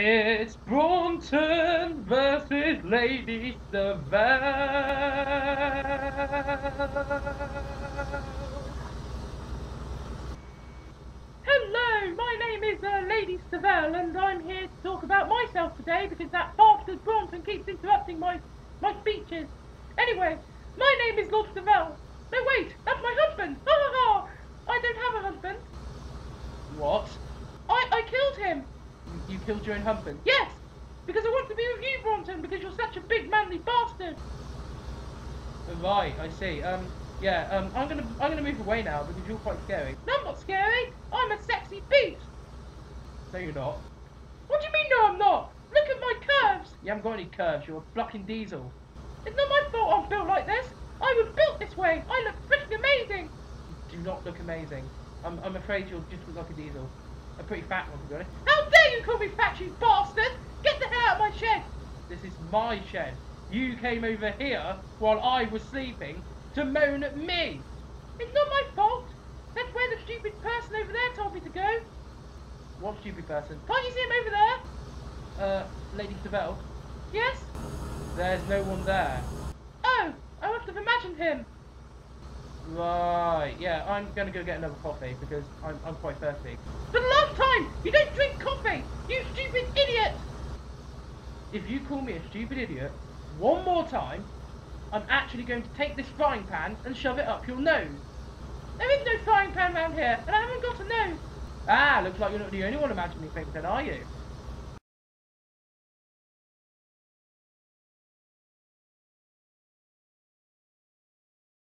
It's Braunton versus Lady Stovell. Hello, my name is uh, Lady Stovell, and I'm here to talk about myself today because that bastard Braunton keeps interrupting my my speeches. Anyway, my name is Lord Stovell. No, wait, that's my husband. Ha ha ha! I don't have a husband. What? I I killed him. You, you killed your own husband? Yes, because I want to be with you, Braunton, because you're such a big manly bastard. Right, I see. Um, yeah. Um, I'm gonna I'm gonna move away now because you're quite scary. No, I'm not scary. I'm a sexy beast. No, you're not. What do you mean? No, I'm not. Look at my curves. You haven't got any curves. You're a blocking diesel. It's not my fault I'm built like this. I was built this way. I look freaking amazing. You do not look amazing. I'm, I'm afraid you'll just look like a diesel. A pretty fat one, to be honest. How dare you call me fat, you bastard! Get the hell out of my shed! This is my shed. You came over here while I was sleeping to moan at me. It's not my fault. That's where the stupid person over there told me to go. What stupid person? Can't you see him over there? Uh, Lady Stovell? Yes? There's no one there. Oh, I must have imagined him. Right, yeah, I'm gonna go get another coffee because I'm, I'm quite thirsty. The last time, you don't drink coffee, you stupid idiot! If you call me a stupid idiot one more time, I'm actually going to take this frying pan and shove it up your nose. There is no frying pan around here, and I haven't got a nose. Ah, looks like you're not the only one imagining things then, are you?